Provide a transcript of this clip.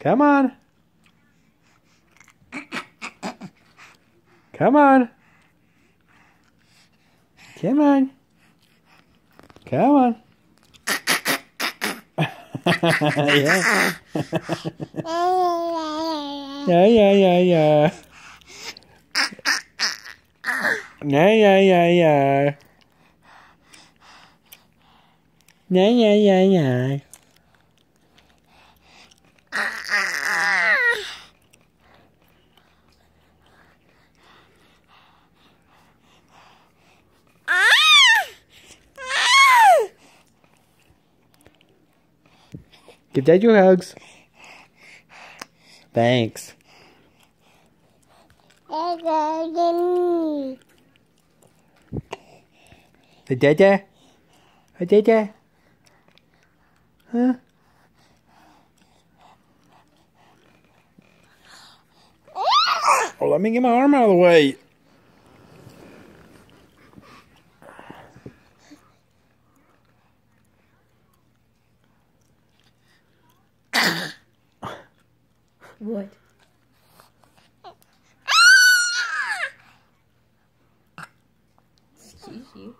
Come on. Come on. Come on. Come on. yeah. yeah, yeah, yeah, yeah. Yeah, yeah, yeah, yeah. Yeah, yeah, yeah, yeah. Give Dad your hugs. Thanks. The dada? A dada? Huh? Oh, let me get my arm out of the way. What? Ah! Excuse you.